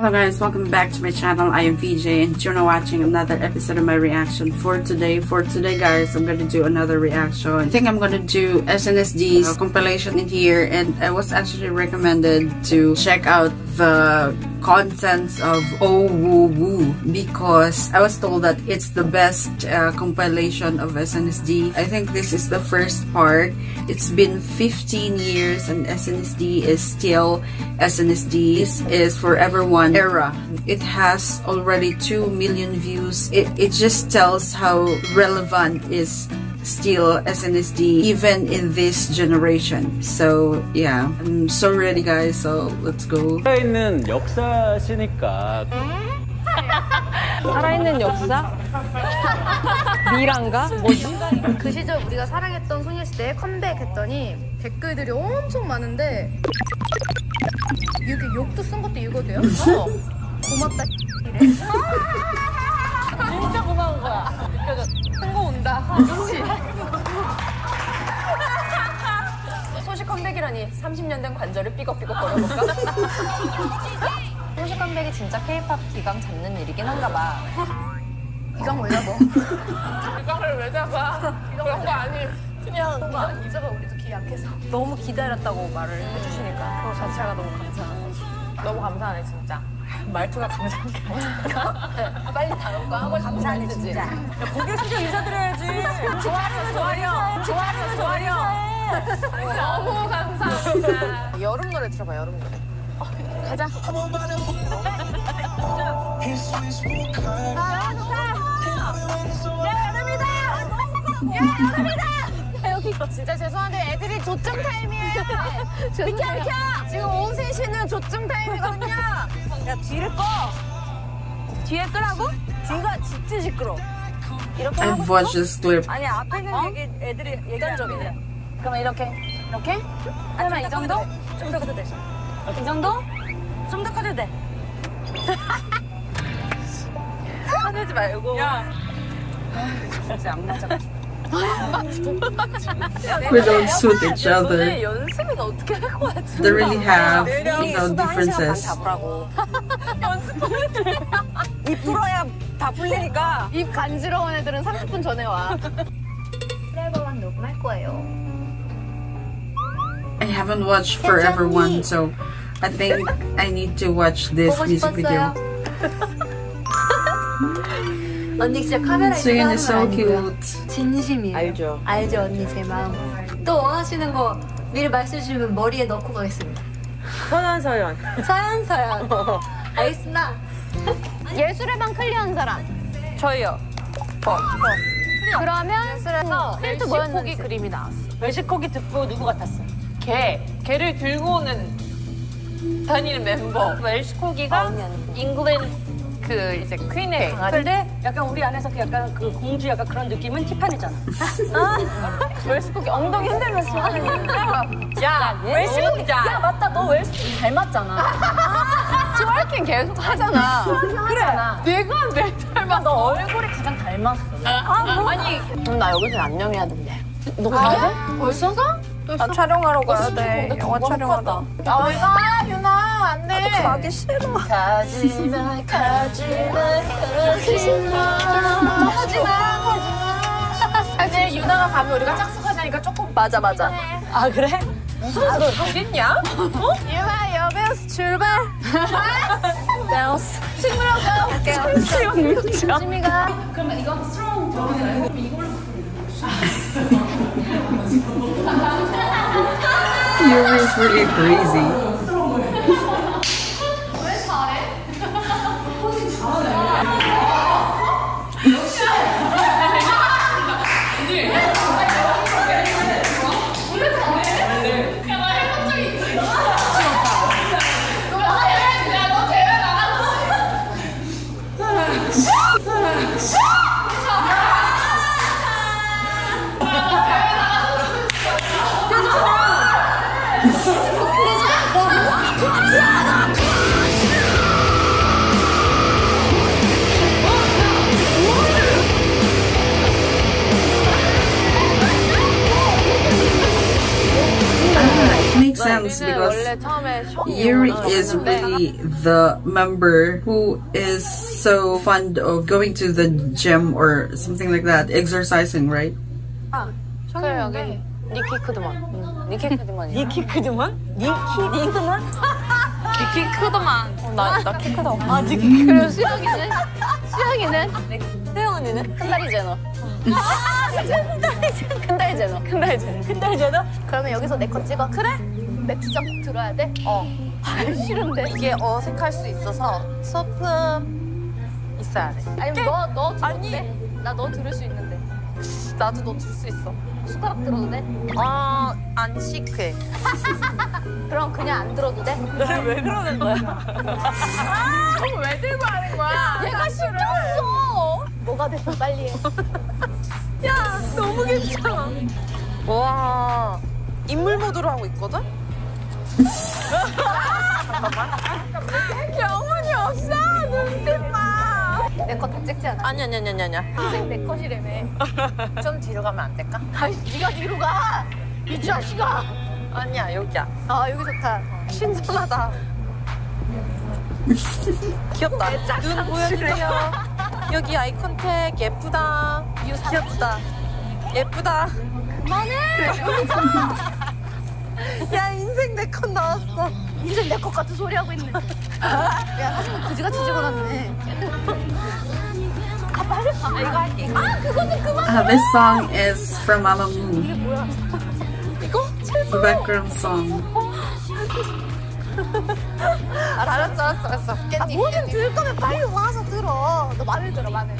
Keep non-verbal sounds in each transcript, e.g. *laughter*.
Hello guys, welcome back to my channel. I am VJ and you're now watching another episode of my reaction for today. For today guys, I'm gonna do another reaction. I think I'm gonna do SNSD compilation in here and I was actually recommended to check out the contents of Oh Woo Woo because I was told that it's the best uh, compilation of SNSD. I think this is the first part. It's been 15 years and SNSD is still SNSD. This is Forever One era. It has already 2 million views. It, it just tells how relevant is still SNSD even in this generation. So yeah, I'm so ready guys. So let's go. 살아있는 역사시니까 *laughs* 살아있는 역사? 미란가? 뭐지? 그 시절 우리가 사랑했던 소녀시대에 컴백했더니 댓글들이 엄청 많은데 이렇게 욕도 쓴 것도 읽어도요? 어. 고맙다 *laughs* 이래 진짜 케이팝 기강 잡는 일이긴 한가 봐. 이강 올려 뭐 *laughs* 기강을 왜 잡아? 그런 거 아니. 그냥 안 잊어봐 우리도 기 약해서 너무 기다렸다고 말을 해주시니까 그거 자체가 너무 감사하네. 너무 감사하네 진짜. 말투가 감사한 게 아니라 빨리 다룰 거 하고 감사하네 진짜. 고개 숙여 인사드려야지. 좋아요 좋아요 좋아요 좋아요. 너무 감사합니다. 여름 노래 들어봐 여름 노래. 가자. 여기 진짜 죄송한데 애들이 조증 타임이에요. *laughs* 비켜 비켜. 지금 오세 씨는 조증 타임이거든요. 야 뒤를 꺼. 뒤에 끄라고? 뒤가 진짜 시끄러. 이렇게 하고 this clip. 아니 앞에 있는 얘기 애들이 얘기한 적이래. 그러면 이렇게 이렇게? 하면 이 정도? 좀 더 커도 돼. 이 정도? 좀 더 커도 돼. 화내지 말고. 야. 진짜 안 맞아. We don't suit each other. 연습은 어떻게 할 거야? They really have, you know, differences. 입 풀어야 다 풀리니까. 입 간지러운 애들은 30분 전에 와 트래버만 녹음할 거예요 I haven't watched Forever One, so I think I need to watch this 보고 music video. 싶었어요 *laughs* 언니 진짜 카메라 Singing is so cute. 진심이에요 알죠. 알죠 언니 제 마음 또 원하시는 거 미리 말씀해 주시면 머리에 넣고 가겠습니다 서현 서현. 서현 서현 알겠습니다 예술의 방 clear한 사람 저희요. 그러면 그래서 필드 웰시코기 그림이 나왔어. 웰시코기 듣고 누구 같았어? 걔. 걔를 들고 오는 다니는 멤버. 웰시코기가 잉글랜드 그 이제 queen의 강아지인데 약간 우리 안에서 그 약간 그 공주 약간 그런 느낌은 티파니잖아. 아, *laughs* 웰시코기 엉덩이 흔들면서 하는 거. 야. 야, 맞다. 너 웰시코기 닮았잖아. twerking 계속 하잖아. 그래. 내가 내 닮았어. 너 얼굴이 가장 닮았어. 아, 뭐? 아니, 그럼 나 여기서 안녕해야 된대. 너 가야 돼? 벌써 가? 나 촬영하러 가야 돼. 영화 촬영하다. 아, 왜 가, 윤아? 안 돼. 나도 가기 싫어. 가지마, 가지마, 가지마. 가지마, 가지마. 근데 유나가 가면 우리가 짝수하자니까 조금. 맞아, 맞아. 아, 그래? 무서워서 너 가겠냐? 어? 유나, 여배우스 출발. *laughs* 배우스. 친구랑 가볼게요. 친구랑 조심히가. Yuri *laughs* is really crazy. Yuri is really the member who is so fond of going to the gym or something like that, exercising, right? 그래 여기 니키 크드만. 응. 니키 크드만. 니키 크드만? 니키 니크만? 니키 크드만. 나나키 크다. 아 니키 그리고 수영이는 수영이는 태영 언니는? 큰다리 제너. 제너. 근데 쟤도? 그러면 여기서 내거 찍어. 그래? 맥주잔 꼭 들어야 돼? 어. 아, 싫은데. 이게 어색할 수 있어서 소품 있어야 돼. 아니, 너, 너 들어도 돼? 나너 들을 수 있는데. 나도 너 줄 수 있어. 숟가락 들어도 돼? 어, 안 시크해. 그럼 그냥 안 들어도 돼? 너를 왜 그러는 거야? 왜 들고 하는 거야? 얘가 신경 써! 뭐가 됐든 빨리 해. *laughs* 너무 괜찮아. 와, 인물 모드로 하고 있거든? 영혼이 없어, 눈빛 봐. 내 거 다 찍지 않아? 아니, 아니, 아니, 아니, 아니. 인생 내 컷이라며. *laughs* 좀 뒤로 가면 안 될까? 아이, 네가 뒤로 가! 이 자식아! 아니야, 여기야. 아, 여기 좋다. 신선하다. 귀엽다. 눈 보여주세요. 여기 아이 컨택 예쁘다. 귀엽다. 예쁘다. 그만해! *laughs* 야 인생 내 컷 나왔어. 인생 내 것 같은 소리 하고 있네. 야, 사진은 그지같이 찍어놨네. 아, 빨리 가. 아, 이거 할게. 아, 그거는 그만! Uh, this song is from Mamamoo, 이게 뭐야? the background song. 알았어 알았어 알았어. 아, 뭐든 들 거면 빨리 와서 마늘 들어, 마늘.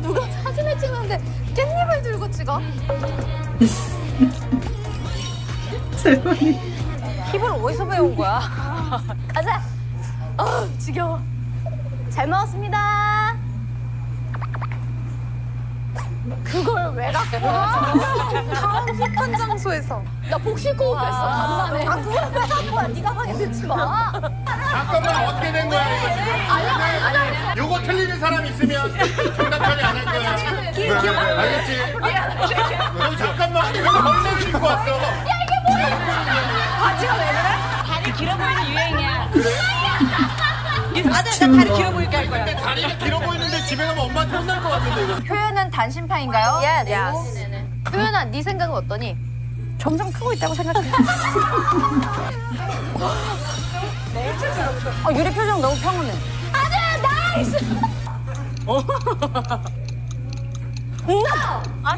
누가 사진을 찍는데 깻잎을 들고 찍어? *laughs* 힙을 어디서 배운 거야? *laughs* 가자! 어, 지겨워. 잘 먹었습니다. 그걸 왜 갖고 와? *laughs* 다음 힙한 장소에서. 나 복식 호흡 했어, 간만에. 아, 그걸 왜 갖고 와? 네가 방에 넣지 마. 잠깐만 어떻게 된 거야 이거 지금? 아니야, 아니야, 아니야. 요거 틀리는 사람 있으면 정답 처리 안 할 거야. 알겠지? 너 잠깐만 왜 벌레를 입고 왔어? 바지가 왜 그래? 다리 길어 보이는 유행이야. 그래? 아들 나 다리 길어 보이게 할 거야. 근데 다리가 길어 보이는데 집에 가면 엄마한테 혼날 것 같은데 이거. 표현은 단신파인가요? Yes. yes. 표현아, 네 생각은 어떠니? 점점 크고 있다고 생각해. *laughs* 어, 유리 표정 너무 평온해. 아,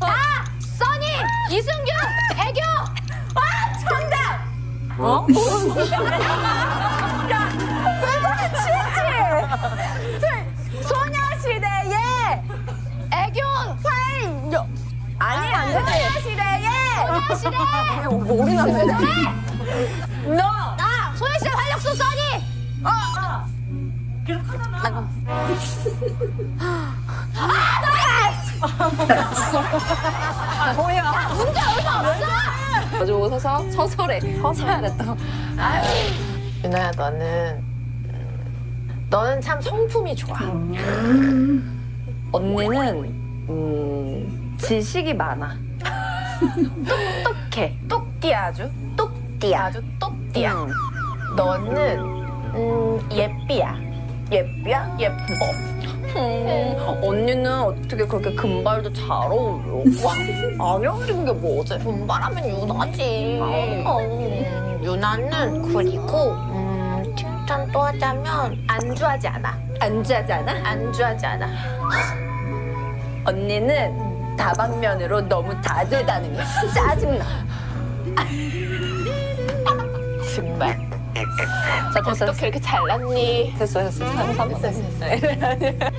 아, 써니, 이승균, 애교. 아, 정답. 어? *laughs* 소녀시대의 애교 파인. 아니, 안 되지. 소녀시대의 소녀시대. 머리 나네. 너. 나 소녀시대 활력소 써니. 문제 얼마 없어. 아주 웃어서 서설해. 서서야 됐다. 유나야 너는 음, 너는 참 성품이 좋아. 언니는 음, 지식이 많아. 똑똑해. 똑띠야 아주. 똑띠야. 아주 똑띠야. 너는 음, 예삐야. 예삐야? 예뻐. 음, 언니는 어떻게 그렇게 금발도 잘 어울려? 와, 안 어울리는 게 뭐지? 금발하면 유나지. 음, 유나는 그리고 음, 칭찬 또 하자면 안주하지 않아. 안주하지 않아? 안주하지 않아. 언니는 다방면으로 너무 다재다능해. 짜증나. 정말. 자, 됐어. 어떻게 이렇게 잘났니? 됐어, 됐어. 됐어, 됐어. 됐어.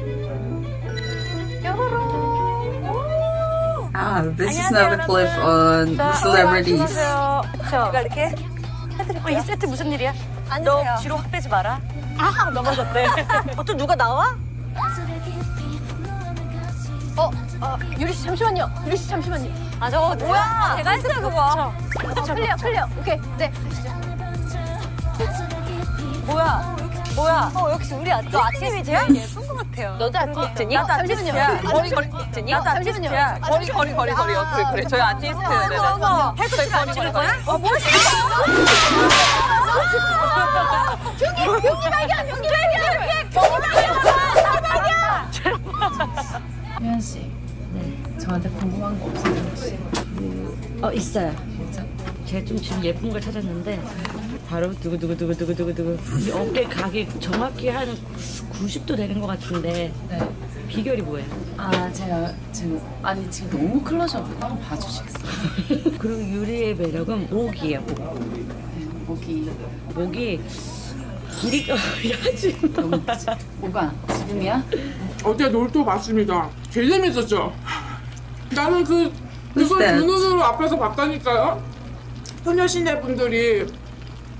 Ah, this is now the clip on celebrities. 제가 이렇게 해드릴게요. 어, 이 세트 무슨 일이야? 너 뒤로 확 빼지 마라. 아, 넘어졌대. *laughs* 어, 또 누가 나와? 어, 어, 유리 씨 잠시만요. 유리 씨 잠시만요. 아, 저거 뭐야? 제가 했어요, 그거. 어, 클리어, 클리어. 오케이, 네. 뭐야? 뭐야? 어, 역시 우리 아티스트. 너 아티스트야? 예쁜 것 같아요. 너도 아티스트니? 나도. 아티스트야. 거리 거리 아티스트니? 나도. 아티스트야. 거리 거리 거리 거리 어, 그래 그래 저희 아티스트 어머. 저희 거리 거리 거리 어, 뭐하 거야? 경기 경기 발견 경기 발견 경기 발견 혜연 씨, 저한테 궁금한 거 없어요 혹시? 어 있어요. 제가 좀 지금 예쁜 걸 찾았는데 바로 두구두구두구두구두구두구 이 어깨 각이 정확히 한 90도 되는 것 같은데 네. 비결이 뭐예요? 아 제가 지금 아니 지금 너무 클로즈업을 따로 봐주시겠어요? 그리고 유리의 매력은 목이에요. 목. 네, 목이 목이 길이가 야지. 뭐가 지금이야? 어제 놀토 봤습니다. 제일 재밌었죠? 나는 그, 그걸 that? 눈으로 앞에서 봤다니까요? 소녀시대 분들이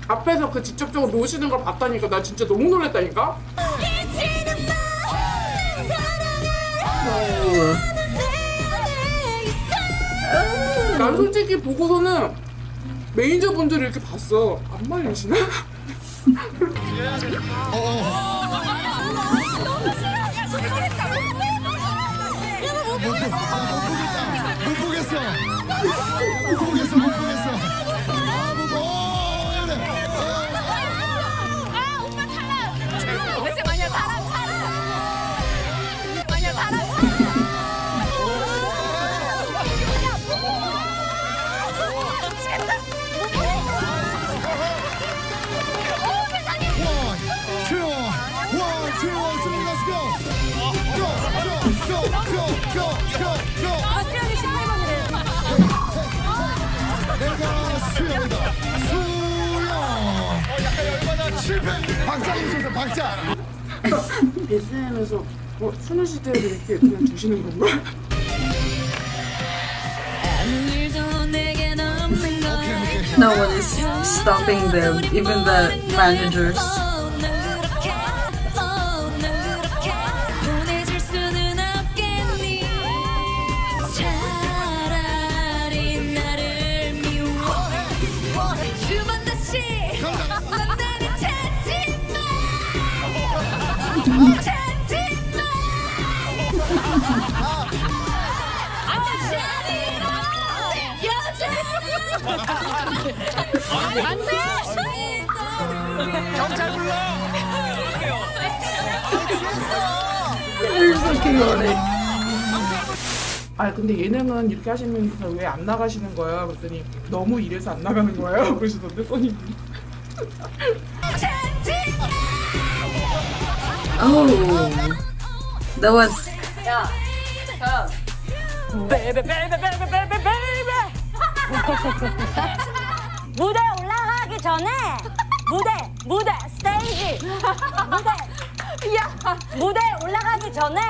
앞에서 그 직접적으로 노시는 걸 봤다니까 나 진짜 너무 놀랬다니까? 난 솔직히 보고서는 매니저 분들이 이렇게 봤어. 안 말리시나? 못 보겠어. 못 보겠어, 못 보겠어. 실패. 박자 임소서 박자. SM에서 어, 소녀시대를 이렇게 그냥 주시는 건가? No one is stopping them, even the managers. 아 근데 예능은 이렇게 하시면서 왜 안 나가시는 거야? 그랬더니 너무 이래서 안 나가는 거예요. 그러시던데 써니. Oh, that was *laughs* 무대 올라가기 전에 무대 무대 스테이지 무대. 야 무대 올라가기 전에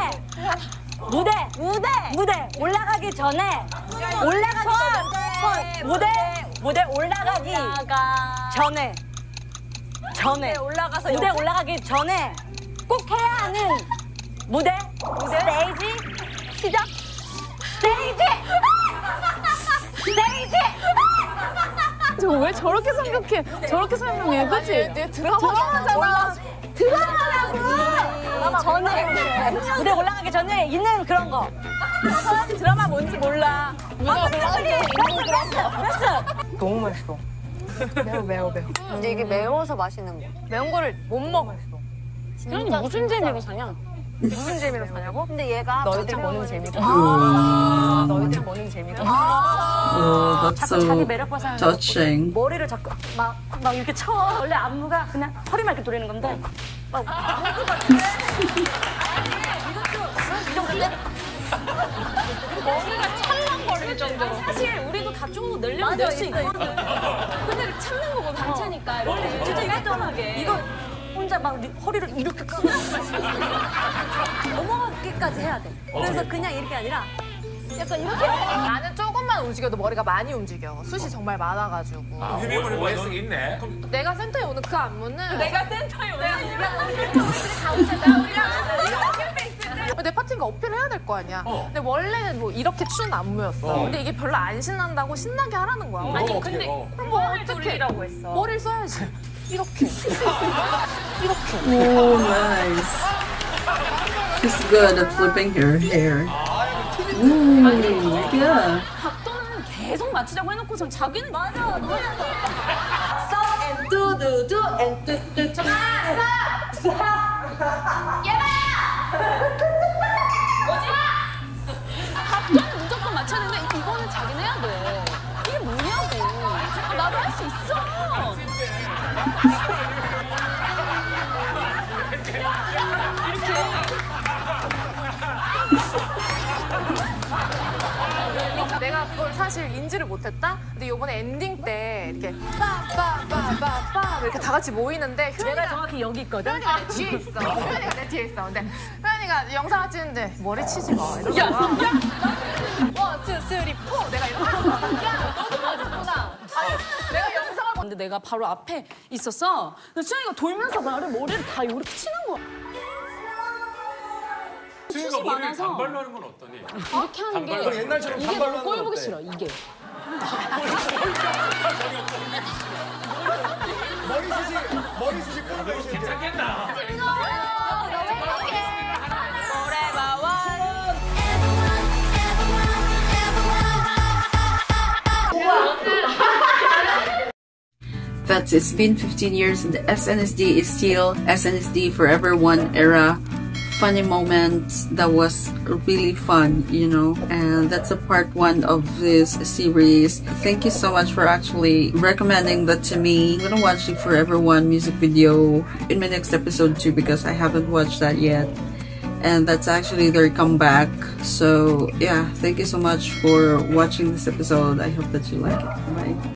무대 무대 무대 올라가기 전에 올라가기 전에 무대 무대 올라가기 전에 전에 올라가서 무대 올라가기 전에 꼭 해야 하는 무대 스테이지 시작 스테이지 스테이지 저왜 저렇게 생각해 저렇게 설명해 그치? 내 드라마잖아 드라마라고 전에 무대 올라가기 전에 있는 그런 거. 드라마 뭔지 몰라. 누가 올라가기 전에 있는 그런 거. 됐어. 너무 맛있어. 매워 매워 매워. 근데 이게 매워서 맛있는 거 매운 거를 못 먹었 어. 진짜 무슨 재미로 사냐? 무슨 재미로 사냐고? 근데 얘가 너희들 보는 재미로. Ooh, 너희들 보는 재미로. oh, that's 자꾸 자기 매력 발산. touching. 머리를 자꾸 막, 막 이렇게 쳐. 원래 안무가 그냥 허리만 이렇게 돌리는 건데. 막. 이 정도 때? 머리가 찰랑거릴 정도로. 사실 우리도 각종 늘려면 낼수 있거든. 근데 참는 거고 단체니까. 이렇게 진짜 깔끔하게. 이거 혼자 막 리- 허리를 이렇게 까고. 넘어가기까지 해야 돼. 그래서 그냥 이렇게 아니라 약간 이렇게. 나는 조금만 움직여도 머리가 많이 움직여. 숱이 정말 많아가지고. 힘을 오해성 있네. 내가 센터에 오는 그 안무는 내가 센터에 오면 내 파트니까 어필을 해야 될 거 아니야. 근데 원래는 뭐 이렇게 추는 안무였어. 어. 근데 이게 별로 안 신난다고 신나게 하라는 거야. 아니 근데 어. 그럼 뭐 어떻게 라고 했어. 머리를 써야지. 이렇게. *laughs* 이렇게. Oh, nice. She's good at flipping her hair. Ooh, yeah. 각도는 계속 맞추자고 해놓고선 자기는 맞아. Do 두두두 앤 뚜뚜뚜 답변 아, 있어. 내가 그걸 사실 인지를 못했다? 근데 요번에 엔딩 때 이렇게 빠빠빠빠빠 이렇게 다 같이 모이는데 내가 효연이가 정확히 여기 있거든. 효연이가 내 뒤에 있어. 효연이가 내 뒤에 있어. 근데 효연이가 영상을 찍는데 머리 치지 마. 거야. 야. one, two, three, four. 내가 이러고 근데 내가 바로 앞에 있었어. 수영이가 돌면서 나를 머리를 다 이렇게 치는 거야. 수영이가 머리를 많아서. 단발로 하는 건 어떠니? 이렇게 하는 게 단발로 옛날처럼 이게 단발로 하는 꼴 건 보기 어때? 싫어. 이게. 머리 쓰지 머리 쓰지 콜라보레이션 때. 괜찮겠나? It's been 15 years and the SNSD is still SNSD Forever One era. Funny moments that was really fun, you know, and that's a part one of this series. Thank you so much for actually recommending that to me. I'm gonna watch the Forever One music video in my next episode too because I haven't watched that yet. And that's actually their comeback. So, yeah, thank you so much for watching this episode. I hope that you like it. Bye.